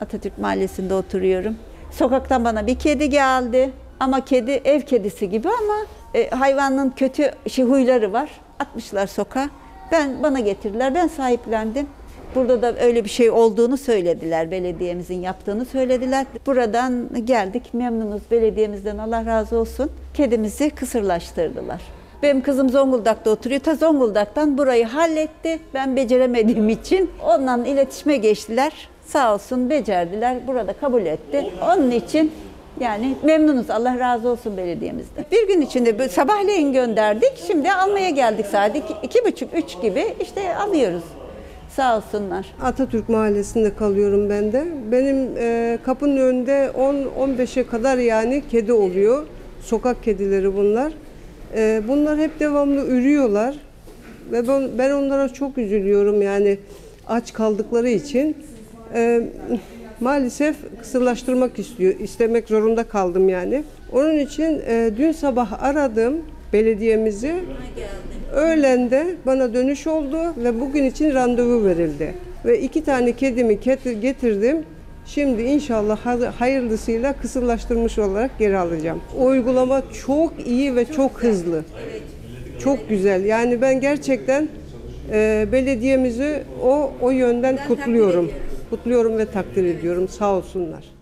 Atatürk Mahallesi'nde oturuyorum. Sokaktan bana bir kedi geldi. Ama kedi ev kedisi gibi ama e, hayvanın kötü şey, huyları var. Atmışlar sokağa. Ben bana getirdiler. Ben sahiplendim. Burada da öyle bir şey olduğunu söylediler. Belediyemizin yaptığını söylediler. Buradan geldik. Memnunuz belediyemizden. Allah razı olsun. Kedimizi kısırlaştırdılar. Benim kızım Zonguldak'ta oturuyor. Ta Zonguldak'tan burayı halletti. Ben beceremediğim için onunla iletişime geçtiler. Sağ olsun becerdiler. Burada kabul etti. Onun için yani memnunuz. Allah razı olsun belediyemizden. Bir gün içinde sabahleyin gönderdik. Şimdi almaya geldik saat iki, iki buçuk, üç gibi. işte alıyoruz. Sağ olsunlar. Atatürk Mahallesi'nde kalıyorum ben de. Benim e, kapının önünde 10-15'e kadar yani kedi oluyor. Sokak kedileri bunlar. E, bunlar hep devamlı ürüyorlar. Ve ben, ben onlara çok üzülüyorum yani aç kaldıkları için. E, maalesef kısırlaştırmak istiyor, istemek zorunda kaldım yani. Onun için e, dün sabah aradım belediyemizi. Öğlen de bana dönüş oldu ve bugün için randevu verildi. Ve iki tane kedimi getir- getirdim. Şimdi inşallah hay- hayırlısıyla kısırlaştırmış olarak geri alacağım. O uygulama çok iyi ve çok hızlı. Çok güzel. Yani ben gerçekten e, belediyemizi o o yönden kutluyorum. Kutluyorum ve takdir ediyorum. Sağ olsunlar.